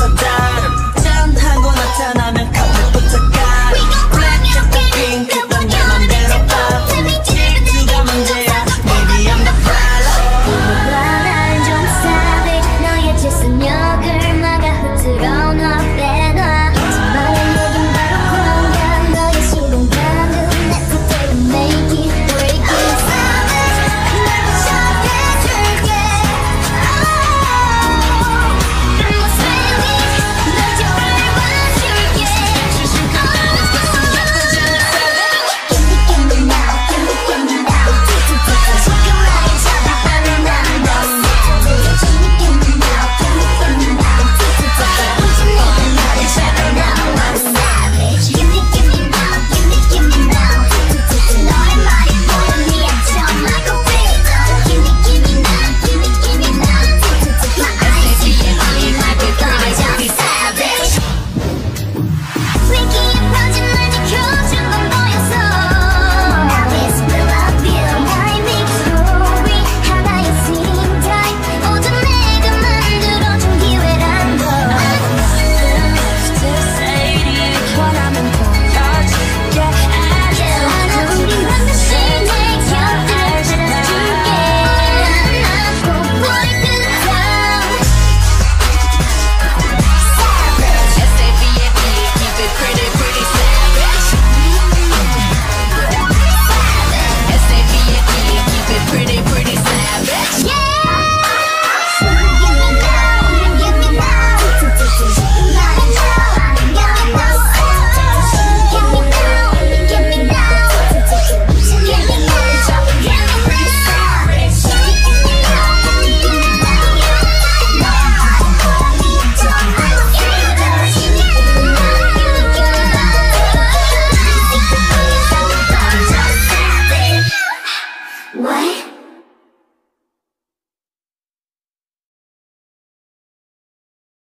또 다른 짠하고 나타나면